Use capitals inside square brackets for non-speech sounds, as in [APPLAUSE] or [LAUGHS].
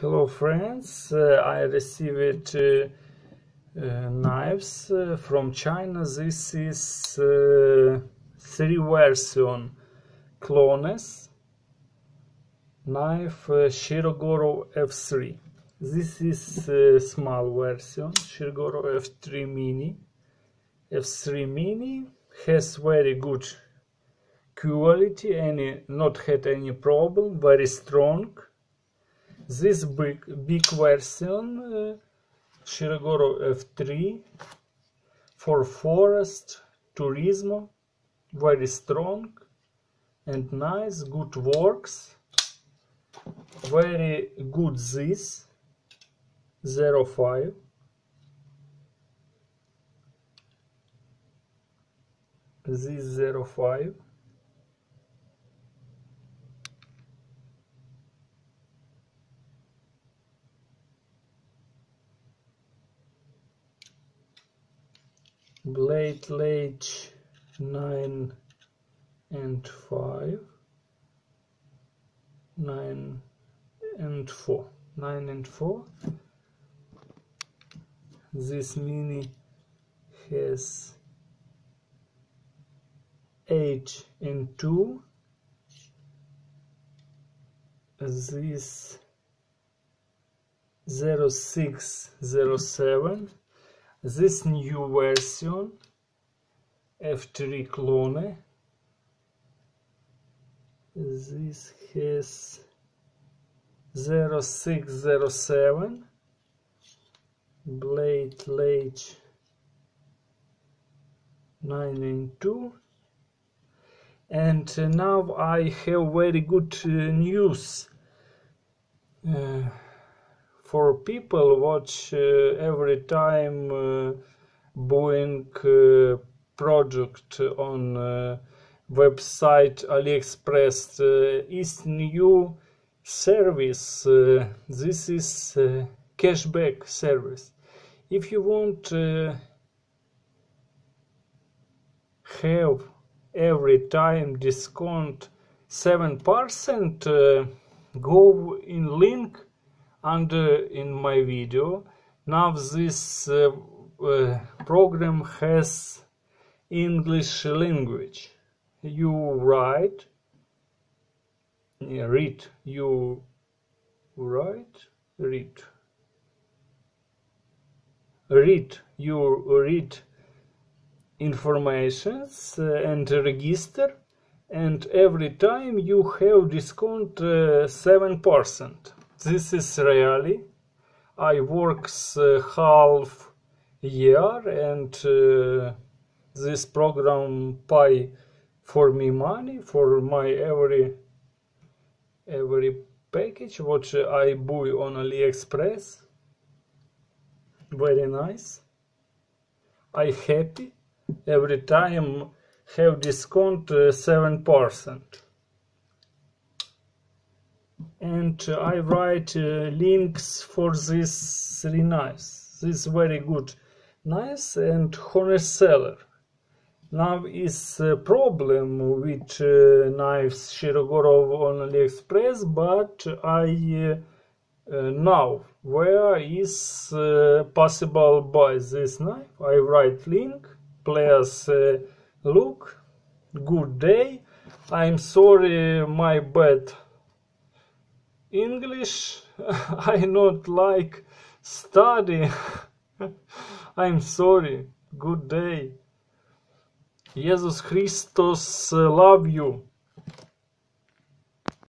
Hello friends, uh, I received uh, uh, knives uh, from China. This is uh, three version clones knife uh, Shirogorov F3. This is small version Shirogorov F3 Mini. F3 Mini has very good quality, and not had any problem, very strong this big, big version Shirogorov F3 for forest tourism very strong and nice good works very good this 05 this 05 blade ledge 9 and 5 9 and 4 9 and 4 this mini has 8 and 2 this 0607 this new version F3 clone this has 0607 blade ledge 9 and 2 and now I have very good uh, news. Uh, for people watch uh, every time uh, Boeing uh, project on website AliExpress is new service. this is cashback service. If you want have every time discount 7% uh, go in link under in my video. Now this uh, uh, program has English language. You write read. You write read. Read. You read informations uh, and register. And every time you have discount 7% this is really I works uh, half year and uh, this program pay for me money for my every every package which I buy on AliExpress. Very nice. I happy. Every time have discount 7% uh, and I write uh, links for this three knives. This is very good knives and honest seller. Now is a problem with uh, knives Shirogorov on AliExpress, but I uh, know where is uh, possible buy this knife. I write link, please uh, look. Good day. I'm sorry, my bad English [LAUGHS] I not like study. [LAUGHS] I'm sorry. Good day. Jesus Christos uh, love you.